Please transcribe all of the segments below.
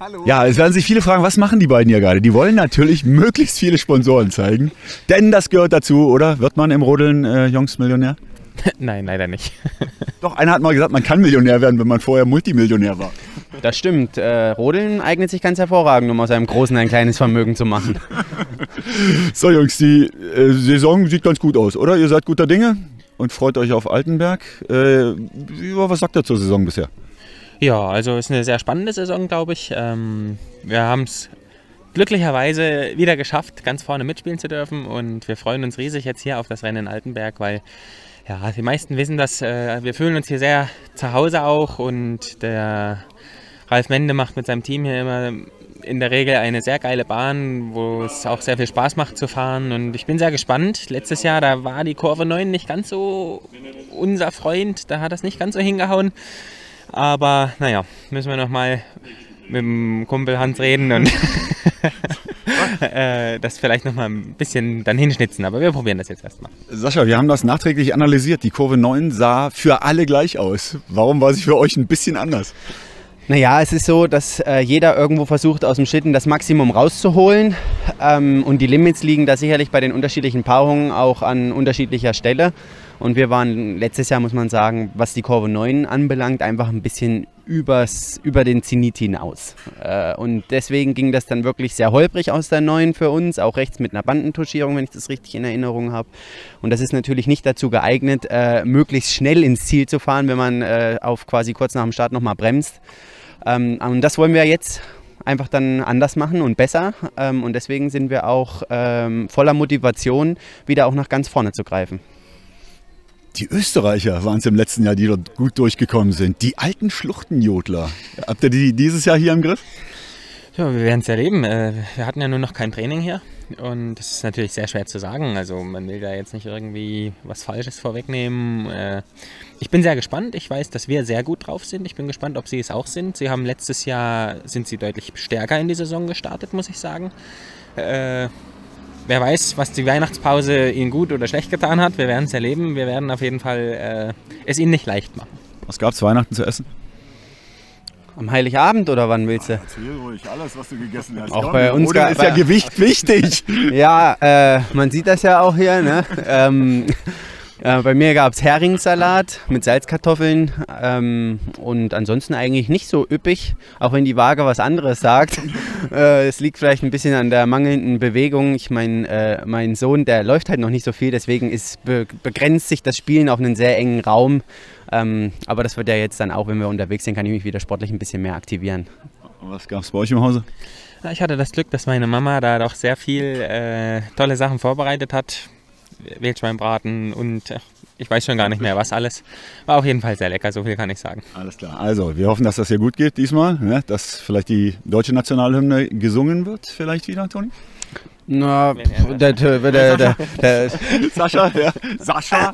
Hallo. Ja, es werden sich viele fragen, was machen die beiden hier gerade? Die wollen natürlich möglichst viele Sponsoren zeigen, denn das gehört dazu, oder? Wird man im Rodeln äh, Jungs Millionär? Nein, leider nicht. Doch, einer hat mal gesagt, man kann Millionär werden, wenn man vorher Multimillionär war. Das stimmt. Äh, Rodeln eignet sich ganz hervorragend, um aus einem großen ein kleines Vermögen zu machen. so, Jungs, die äh, Saison sieht ganz gut aus, oder? Ihr seid guter Dinge und freut euch auf Altenberg. Äh, was sagt ihr zur Saison bisher? Ja, also es ist eine sehr spannende Saison, glaube ich. Ähm, wir haben es glücklicherweise wieder geschafft, ganz vorne mitspielen zu dürfen und wir freuen uns riesig jetzt hier auf das Rennen in Altenberg, weil ja, die meisten wissen das, äh, wir fühlen uns hier sehr zu Hause auch und der Ralf Mende macht mit seinem Team hier immer in der Regel eine sehr geile Bahn, wo es auch sehr viel Spaß macht zu fahren und ich bin sehr gespannt. Letztes Jahr, da war die Kurve 9 nicht ganz so unser Freund, da hat das nicht ganz so hingehauen. Aber naja, müssen wir nochmal mit dem Kumpel Hans reden und äh, das vielleicht nochmal ein bisschen dann hinschnitzen. Aber wir probieren das jetzt erstmal. Sascha, wir haben das nachträglich analysiert. Die Kurve 9 sah für alle gleich aus. Warum war sie für euch ein bisschen anders? Naja, es ist so, dass äh, jeder irgendwo versucht, aus dem Schlitten das Maximum rauszuholen. Ähm, und die Limits liegen da sicherlich bei den unterschiedlichen Paarungen auch an unterschiedlicher Stelle. Und wir waren letztes Jahr, muss man sagen, was die Kurve 9 anbelangt, einfach ein bisschen übers, über den Zenit hinaus. Äh, und deswegen ging das dann wirklich sehr holprig aus der 9 für uns, auch rechts mit einer Bandentuschierung, wenn ich das richtig in Erinnerung habe. Und das ist natürlich nicht dazu geeignet, äh, möglichst schnell ins Ziel zu fahren, wenn man äh, auf quasi kurz nach dem Start nochmal bremst. Ähm, und das wollen wir jetzt einfach dann anders machen und besser. Ähm, und deswegen sind wir auch ähm, voller Motivation, wieder auch nach ganz vorne zu greifen. Die Österreicher waren es im letzten Jahr, die dort gut durchgekommen sind. Die alten Schluchtenjodler. Habt ihr die dieses Jahr hier im Griff? Ja, wir werden es erleben. Äh, wir hatten ja nur noch kein Training hier. Und das ist natürlich sehr schwer zu sagen. Also man will da jetzt nicht irgendwie was Falsches vorwegnehmen. Äh, ich bin sehr gespannt. Ich weiß, dass wir sehr gut drauf sind. Ich bin gespannt, ob sie es auch sind. Sie haben letztes Jahr sind sie deutlich stärker in die Saison gestartet, muss ich sagen. Wer weiß, was die Weihnachtspause ihnen gut oder schlecht getan hat. Wir werden es erleben. Wir werden auf jeden Fall äh, es ihnen nicht leicht machen. Was gab es Weihnachten zu essen? Am Heiligabend oder wann willst du? Erzähl ruhig alles, was du gegessen hast. Auch Komm, bei uns ist ja Gewicht wichtig. ja, äh, man sieht das ja auch hier. Ne? ähm, äh, bei mir gab es Heringssalat mit Salzkartoffeln ähm, und ansonsten eigentlich nicht so üppig, auch wenn die Waage was anderes sagt. äh, es liegt vielleicht ein bisschen an der mangelnden Bewegung. Ich meine, äh, mein Sohn, der läuft halt noch nicht so viel, deswegen ist, be begrenzt sich das Spielen auf einen sehr engen Raum. Ähm, aber das wird ja jetzt dann auch, wenn wir unterwegs sind, kann ich mich wieder sportlich ein bisschen mehr aktivieren. Was gab es bei euch im Hause? Ich hatte das Glück, dass meine Mama da doch sehr viel äh, tolle Sachen vorbereitet hat Wildschweinbraten und äh, ich weiß schon gar nicht mehr, was alles. War auf jeden Fall sehr lecker, so viel kann ich sagen. Alles klar. Also, wir hoffen, dass das hier gut geht diesmal, ne? dass vielleicht die deutsche Nationalhymne gesungen wird, vielleicht wieder, Toni? Na, der, der, der, der, Sascha, ja. Sascha.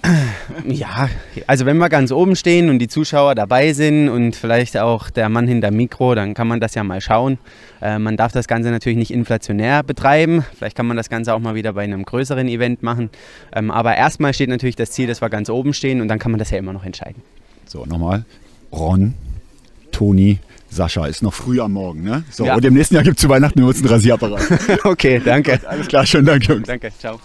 Ja, also wenn wir ganz oben stehen und die Zuschauer dabei sind und vielleicht auch der Mann hinter Mikro, dann kann man das ja mal schauen. Äh, man darf das Ganze natürlich nicht inflationär betreiben. Vielleicht kann man das Ganze auch mal wieder bei einem größeren Event machen. Ähm, aber erstmal steht natürlich das Ziel, dass wir ganz oben stehen und dann kann man das ja immer noch entscheiden. So, nochmal. Ron, Toni, Sascha, ist noch früh am Morgen, ne? So, ja. und im nächsten Jahr gibt es zu Weihnachten nur einen Rasierapparat. okay, danke. Alles klar, schönen Dank, Jungs. Danke, ciao.